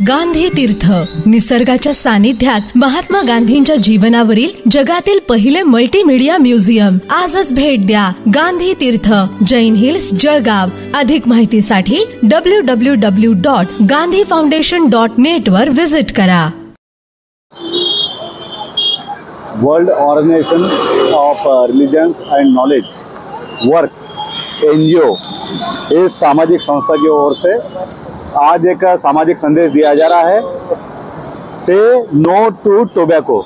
गांधी तीर्थ. निसर्गाच्या सानिध्यात महात्मा गांधींच्या जीवनावरील जगातील पहिले मल्टीमीडिया म्युझियम आजच भेट द्या गांधी तीर्थ जैन हिल्स जळगाव. अधिक माहितीसाठी W W W dot Gandhi foundation dot net वर व्हिजिट करा world organisation of religions and knowledge work N हे सामाजिक संस्था की ओर से आज एक सामाजिक संदेश दिया जा रहा है। से नो टू टोबैको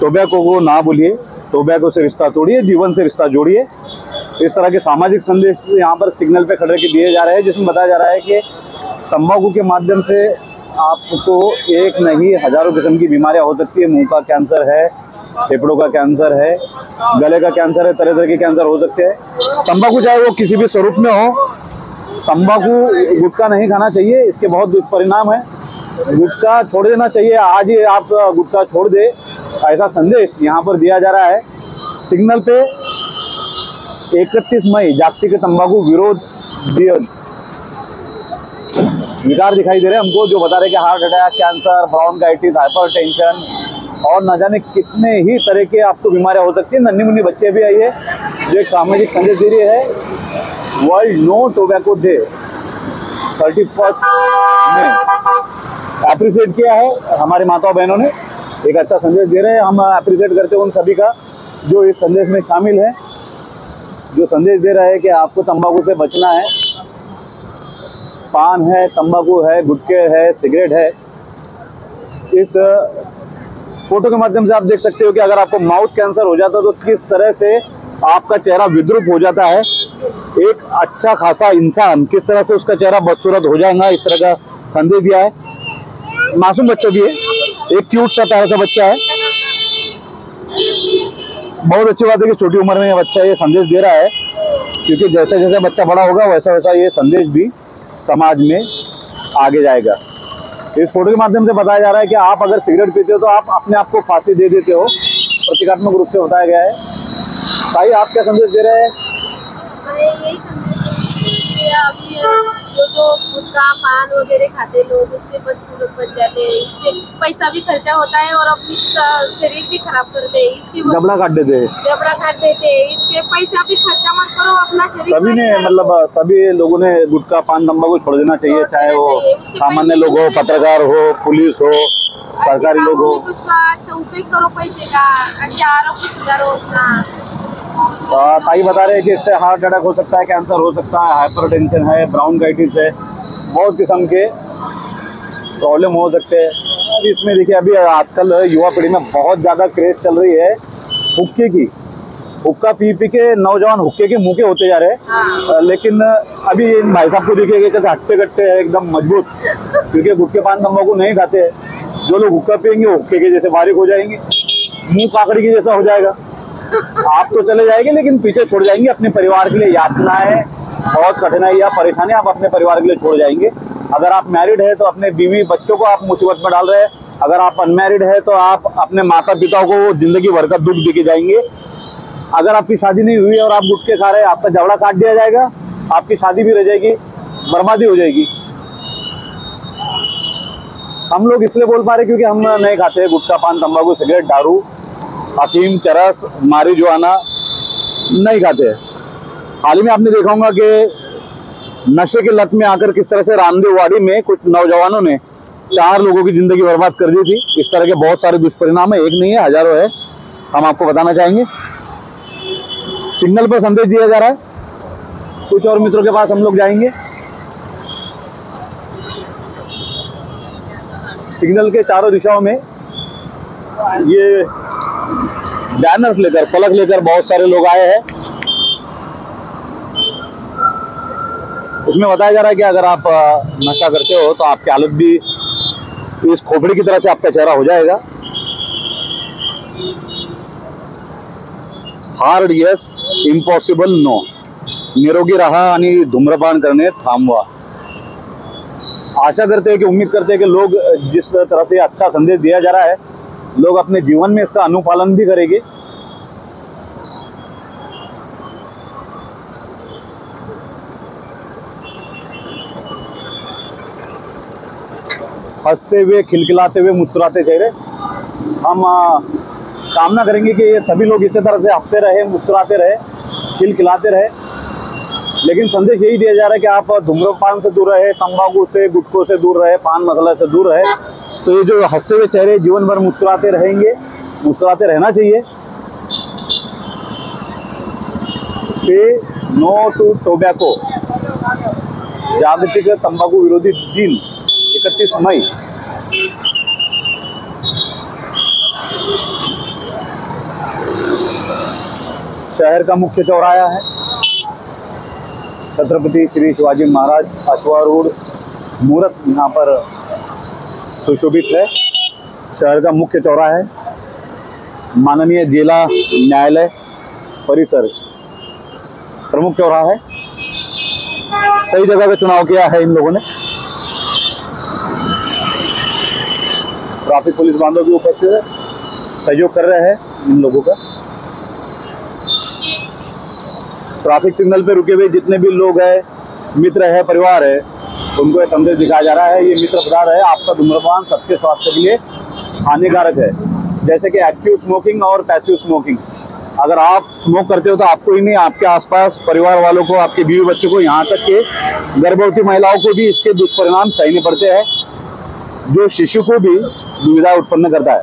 टोबैको को ना बोलिए टोबैको से रिश्ता तोड़िए, जीवन से रिश्ता जोड़िए। इस तरह के सामाजिक संदेश यहाँ पर सिग्नल पे खड़े के दिए जा रहे हैं, जिसमें बताया जा रहा है कि तंबाकू के माध्यम से आपको एक नहीं, हज़ारों किस्म की बीमारियाँ हो सकती है। मुँह का कैंसर है, फेफड़ों का कैंसर है, गले का कैंसर है तरह तरह के कैंसर हो सकते हैं। तंबाकू चाहे वो किसी भी स्वरूप में हो तंबाकू, गुटखा नहीं खाना चाहिए, इसके बहुत दुष्परिणाम है। गुटखा छोड़ देना चाहिए, आज ही आप गुटखा छोड़ दे, ऐसा संदेश यहाँ पर दिया जा रहा है। सिग्नल पे 31 मई, जागतिक तंबाकू विरोध विकार दिखाई दे रहे हैं हमको, जो बता रहे कि heart attack, cancer bronchitis hyper tension और न जाने कितने ही तरह के आपको बीमारियाँ हो सकती है। नन्नी मुन्नी बच्चे भी आई है जो एक सामाजिक संदेश दे रही है। World no tobacco day thirty first में अप्रिशिएट किया है हमारे माता बहनों ने। एक अच्छा संदेश दे रहे हैं। हम अप्रिशिएट करते हैं उन सभी का जो इस संदेश में शामिल है। जो संदेश दे रहा है कि आपको तंबाकू से बचना है। पान है, तंबाकू है, गुटके है, सिगरेट है। इस फ़ोटो के माध्यम से आप देख सकते हो कि अगर आपको माउथ कैंसर हो जाता है तो किस तरह से आपका चेहरा विद्रुप हो जाता है। एक अच्छा खासा इंसान, किस तरह से उसका चेहरा बदसूरत हो जाएगा, इस तरह का संदेश दिया है। मासूम बच्चा भी है, एक क्यूट सा प्यारा सा बच्चा है। बहुत अच्छी बात है कि छोटी उम्र में ये बच्चा ये संदेश दे रहा है, क्योंकि जैसे जैसे बच्चा बड़ा होगा, वैसा वैसा ये संदेश भी समाज में आगे जाएगा। इस फ़ोटो के माध्यम से बताया जा रहा है कि आप अगर सिगरेट पीते हो तो आप अपने आप को फांसी दे देते हो। प्रतीकात्मक रूप से बताया गया है। भाई, आप क्या संदेश दे रहे हैं? यही संदेश अभी जो जो गुटखा पान वगैरह खाते लोग उससे बच लोग बच जाते हैं इससे पैसा भी खर्चा होता है और अपनी शरीर भी खराब करते हैं इसके जबड़ा काट देते हैं। जबड़ा काट देते हैं इसके पैसा भी खर्चा मत करो अपना शरीर सभी ने मतलब सभी लोगों ने गुटखा पान तंबाकू छोड़ देना चाहिए चाहे वो सामान्य लोग हो पत्रकार हो पुलिस हो सरकारी लोग हो। कुछ का अच्छा उपयोग करो पैसे का अच्छा आरोप सुधारो अपना। ताई बता रहे हैं कि इससे हार्ट अटैक हो सकता है कैंसर हो सकता है हाइपरटेंशन है ब्राउन गाइटिस है बहुत किस्म के प्रॉब्लम हो सकते हैं। इसमें देखिए अभी आजकल युवा पीढ़ी में बहुत ज़्यादा क्रेज चल रही है हुक्के की। हुक्का पी पी के नौजवान हुक्के के मुँह के होते जा रहे हैं। हाँ। लेकिन अभी इन भाई साहब को देखिए कैसे हट्टे कट्टे है एकदम मज़बूत। क्योंकि गुटके पान तम्बाकू नहीं खाते। हैं जो लोग हुक्का पियेंगे हुक्के के जैसे बारीक हो जाएँगे। मुँह काकड़ी के जैसा हो जाएगा। आप तो चले जाएँगे, लेकिन पीछे छोड़ जाएँगे, अपने परिवार के लिए यातनाएँ बहुत कठिनाई या परेशानी, आप अपने परिवार के लिए छोड़ जाएँगे। अगर आप मैरिड है तो अपने बीवी बच्चों को आप मुसीबत में डाल रहे हैं। अगर आप अनमैरिड है तो आप अपने माता पिता को ज़िंदगी भर का दुख देके जाएँगे। अगर आपकी शादी नहीं हुई और आप गुटके खा रहे हैं, आपका जबड़ा काट दिया जाएगा, आपकी शादी भी रह जाएगी, बर्बादी हो जाएगी। हम लोग इसलिए बोल पा रहे क्योंकि हम नहीं खाते गुटखा पान, तंबाकू, सिगरेट, दारू। अफीम, चरस, मारी जुआना नहीं खाते। हाल ही में आपने देखा होगा कि नशे के लत में आकर किस तरह से रामदेव वाड़ी में कुछ नौजवानों ने चार लोगों की ज़िंदगी बर्बाद कर दी थी। इस तरह के बहुत सारे दुष्परिणाम है। एक नहीं है, हज़ारों है। हम आपको बताना चाहेंगे। सिग्नल पर संदेश दिया जा रहा है। कुछ और मित्रों के पास हम लोग जाएँगे। सिग्नल के चारों दिशाओं में ये बैनर्स लेकर, फलक लेकर बहुत सारे लोग आए हैं। उसमें बताया जा रहा है कि अगर आप नशा करते हो तो आपकी हालत भी इस खोपड़ी की तरह से आपका चेहरा हो जाएगा। हार्ड यस इम्पॉसिबल नो निरोगी रहा आणि धूम्रपान करणे थांबवा। आशा करते हैं कि, उम्मीद करते हैं कि लोग जिस तरह से अच्छा संदेश दिया जा रहा है लोग अपने जीवन में इसका अनुपालन भी करेंगे। हँसते हुए, खिलखिलाते हुए, मुस्कुराते चेहरे। हम कामना करेंगे कि ये सभी लोग इसी तरह से हँसते रहे, मुस्कुराते रहे, खिलखिलाते रहे। लेकिन संदेश यही दिया जा रहा है कि आप धूम्रपान से दूर रहे, तंबाकू से, गुटखों से दूर रहे, पान मसाला से दूर रहे। तो ये जो हँसते हुए चेहरे जीवन भर मुस्कुराते रहेंगे, मुस्कुराते रहना चाहिए। से नो टू टोबैको। जागतिक तंबाकू विरोधी दिन, इकतीस मई। शहर का मुख्य चौराया है। छत्रपति श्री शिवाजी महाराज अश्वा रोड मूर्त यहाँ पर सुशोभित है। शहर का मुख्य चौरा है। माननीय जिला न्यायालय परिसर प्रमुख चौराहा है। सही जगह का चुनाव किया है इन लोगों ने। ट्रैफ़िक पुलिस बांधव भी उपस्थित है। सहयोग कर रहे हैं इन लोगों का। ट्रैफ़िक सिग्नल पे रुके हुए जितने भी लोग हैं, मित्र है, परिवार है उनको ये संदेश दिखाया जा रहा है, ये मित्र पदार्थ है, आपका धूम्रपान सबके स्वास्थ्य के लिए हानिकारक है। जैसे कि एक्टिव स्मोकिंग और पैसिव स्मोकिंग अगर आप स्मोक करते हो तो आपको ही नहीं, आपके आसपास परिवार वालों को, आपके बीवी बच्चों को यहाँ तक के गर्भवती महिलाओं को भी इसके दुष्परिणाम सहने पड़ते हैं, जो शिशु को भी दुविधा उत्पन्न करता है।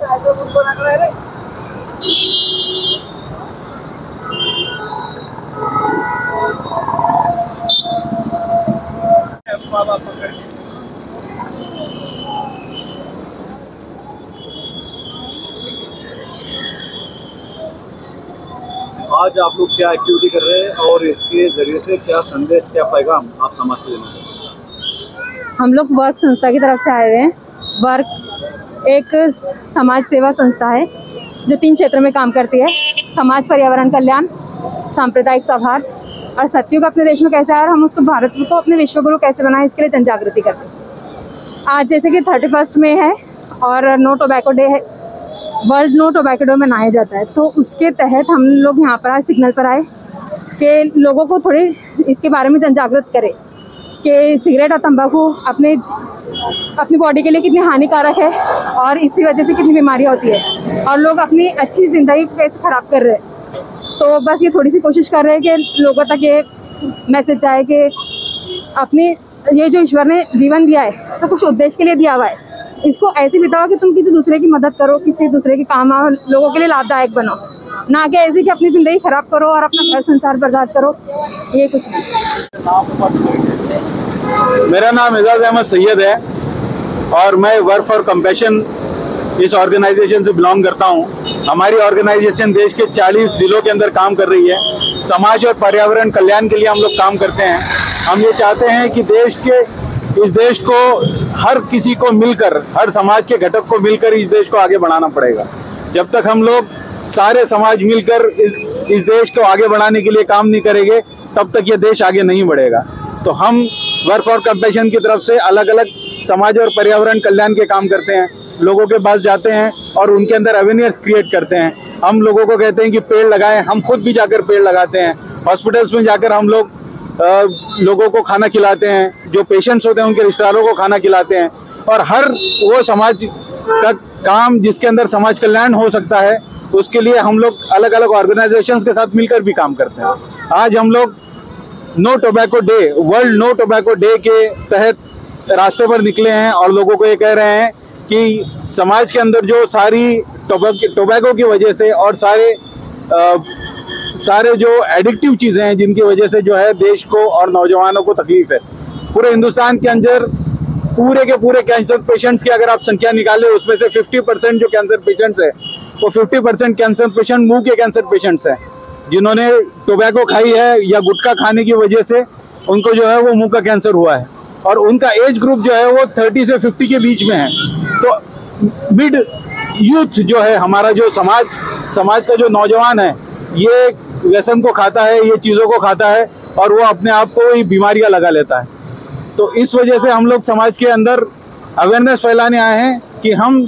आज आप लोग क्या एक्टिविटी कर रहे हैं और इसके ज़रिए से क्या संदेश, क्या पैगाम आप समाज को देना हम लोग वर्क संस्था की तरफ़ से आए हुए हैं। वर्क एक समाज सेवा संस्था है, जो तीन क्षेत्रों में काम करती है। समाज, पर्यावरण, कल्याण, सांप्रदायिक सौहार्द और सत्युग अपने देश में कैसे आया और हम उसको भारत को अपने विश्वगुरु कैसे बनाए, इसके लिए जन जागृति करते हैं। आज जैसे कि थर्टी फ़र्स्ट में है और नो टोबैको डे है वर्ल्ड नो टोबैको डे मनाया जाता है तो उसके तहत हम लोग यहाँ पर आए सिग्नल पर आए कि लोगों को थोड़ी इसके बारे में जन जागृत करें कि सिगरेट और तंबाकू अपने, अपनी बॉडी के लिए कितनी हानिकारक है और इसी वजह से कितनी बीमारियाँ होती है। और लोग अपनी अच्छी ज़िंदगी कैसे ख़राब कर रहे हैं। तो बस ये थोड़ी सी कोशिश कर रहे हैं कि लोगों तक ये मैसेज जाए कि अपनी, ये जो ईश्वर ने जीवन दिया है तो कुछ उद्देश्य के लिए दिया हुआ है। इसको ऐसे बिताओ कि तुम किसी दूसरे की मदद करो, किसी दूसरे के काम आओ, लोगों के लिए लाभदायक बनो। ना कि ऐसे कि अपनी ज़िंदगी ख़राब करो और अपना घर संसार बर्बाद करो, ये कुछ नहीं मेरा नाम एजाज अहमद सैयद है और मैं वर्क फॉर कंपैशन इस ऑर्गेनाइजेशन से बिलोंग करता हूँ। हमारी ऑर्गेनाइजेशन देश के 40 जिलों के अंदर काम कर रही है। समाज और पर्यावरण कल्याण के लिए हम लोग काम करते हैं। हम ये चाहते हैं कि देश के, इस देश को हर किसी को मिलकर, हर समाज के घटक को मिलकर इस देश को आगे बढ़ाना पड़ेगा। जब तक हम लोग सारे समाज मिलकर इस इस देश को आगे बढ़ाने के लिए काम नहीं करेंगे, तब तक ये देश आगे नहीं बढ़ेगा। तो हम वर्क फॉर कंपेशन की तरफ़ से अलग अलग समाज और पर्यावरण कल्याण के काम करते हैं। लोगों के पास जाते हैं और उनके अंदर अवेयरनेस क्रिएट करते हैं। हम लोगों को कहते हैं कि पेड़ लगाएँ, हम खुद भी जाकर पेड़ लगाते हैं। हॉस्पिटल्स में जाकर हम लोग लोगों को खाना खिलाते हैं, जो पेशेंट्स होते हैं, उनके रिश्तेदारों को खाना खिलाते हैं। और हर वो समाज का काम जिसके अंदर समाज कल्याण हो सकता है, उसके लिए हम लोग अलग अलग ऑर्गेनाइजेशंस के साथ मिलकर भी काम करते हैं। आज हम लोग no tobacco day world no tobacco day के तहत रास्ते पर निकले हैं और लोगों को ये कह रहे हैं कि समाज के अंदर जो सारी टोबैको की वजह से और सारे अ, सारे जो एडिक्टिव चीज़ें हैं जिनकी वजह से जो है देश को और नौजवानों को तकलीफ़ है। पूरे हिंदुस्तान के अंदर पूरे के पूरे कैंसर पेशेंट्स की अगर आप संख्या निकालें उसमें से 50 परसेंट जो कैंसर पेशेंट्स है वो 50 परसेंट कैंसर पेशेंट मुँह के कैंसर पेशेंट्स हैं। जिन्होंने टोबैको खाई है या गुटखा खाने की वजह से उनको जो है वो मुँह का कैंसर हुआ है। और उनका एज ग्रुप जो है वो 30 से 50 के बीच में है। तो मिड यूथ जो है, हमारा जो समाज समाज का जो नौजवान है, ये व्यसन को खाता है, ये चीज़ों को खाता है और वो अपने आप को ही बीमारियाँ लगा लेता है। तो इस वजह से हम लोग समाज के अंदर अवेयरनेस फैलाने आए हैं कि हम,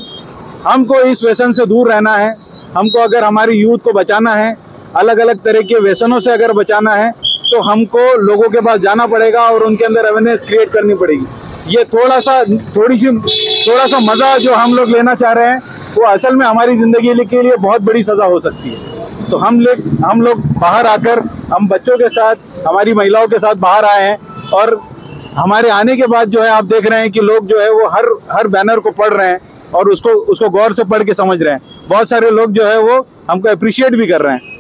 हमको इस व्यसन से दूर रहना है। हमको अगर हमारी यूथ को बचाना है अलग अलग तरह के व्यसनों से अगर बचाना है तो हमको लोगों के पास जाना पड़ेगा और उनके अंदर अवेयरनेस क्रिएट करनी पड़ेगी। ये थोड़ा सा थोड़ी सी थोड़ा सा मज़ा जो हम लोग लेना चाह रहे हैं, वो असल में हमारी ज़िंदगी के लिए बहुत बड़ी सज़ा हो सकती है। तो हम लोग हम लोग बाहर आकर, हम बच्चों के साथ, हमारी महिलाओं के साथ बाहर आए हैं और हमारे आने के बाद जो है आप देख रहे हैं कि लोग जो है वो हर हर बैनर को पढ़ रहे हैं और उसको उसको गौर से पढ़ के समझ रहे हैं। बहुत सारे लोग जो है वो हमको अप्रिशिएट भी कर रहे हैं।